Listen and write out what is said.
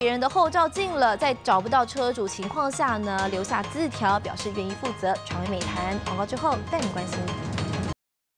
别人的后照镜了在找不到车主情况下呢留下字条表示愿意负责传为美谈。广告之后带你关心。